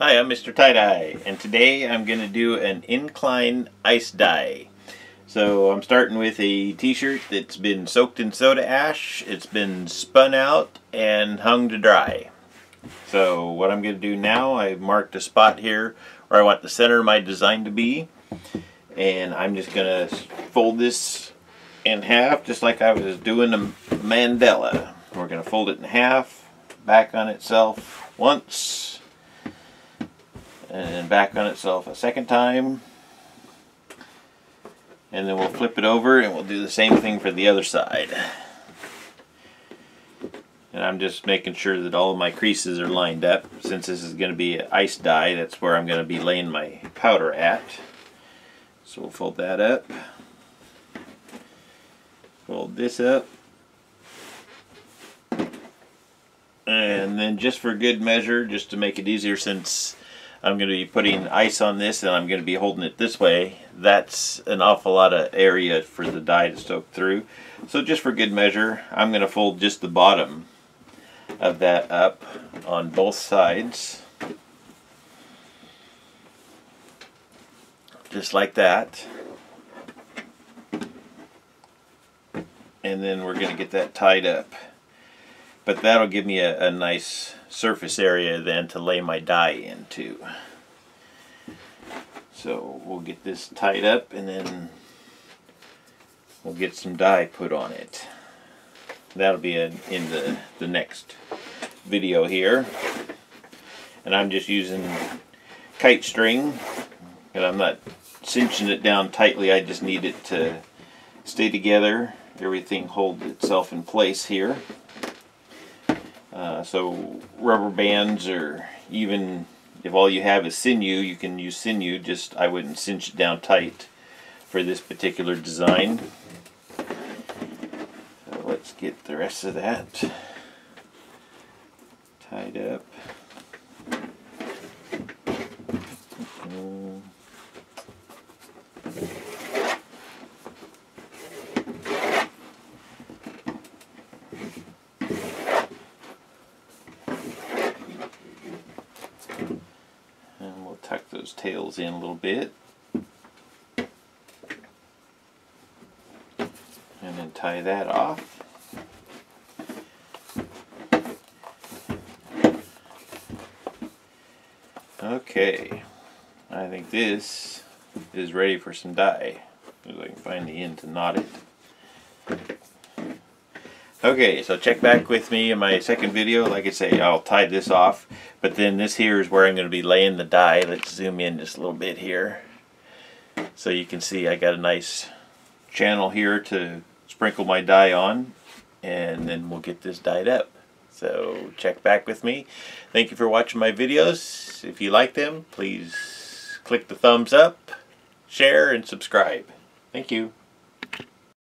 Hi, I'm Mr. Tie-Dye, and today I'm going to do an incline ice dye. So I'm starting with a t-shirt that's been soaked in soda ash, it's been spun out and hung to dry. So what I'm going to do now, I've marked a spot here where I want the center of my design to be. And I'm just going to fold this in half just like I was doing a mandala. We're going to fold it in half, back on itself once, and then back on itself a second time. And then we'll flip it over and we'll do the same thing for the other side. And I'm just making sure that all of my creases are lined up. Since this is going to be an ice dye that's where I'm going to be laying my powder at. So we'll fold that up. Fold this up. And then just for good measure just to make it easier since I'm going to be putting ice on this and I'm going to be holding it this way. That's an awful lot of area for the dye to soak through. So just for good measure, I'm going to fold just the bottom of that up on both sides. Just like that. And then we're going to get that tied up. But that'll give me a, a nice surface area then to lay my dye into. So we'll get this tied up and then we'll get some dye put on it. That'll be a, in the, the next video here. And I'm just using kite string and I'm not cinching it down tightly. I just need it to stay together. Everything hold itself in place here. Uh, so rubber bands or even if all you have is sinew, you can use sinew, just I wouldn't cinch it down tight for this particular design. So let's get the rest of that tied up. Those tails in a little bit. And then tie that off. Okay, I think this is ready for some dye. If I can find the end to knot it. Okay, so check back with me in my second video. Like I say, I'll tie this off. But then this here is where I'm going to be laying the dye. Let's zoom in just a little bit here. So you can see I got a nice channel here to sprinkle my dye on. And then we'll get this dyed up. So check back with me. Thank you for watching my videos. If you like them, please click the thumbs up, share, and subscribe. Thank you.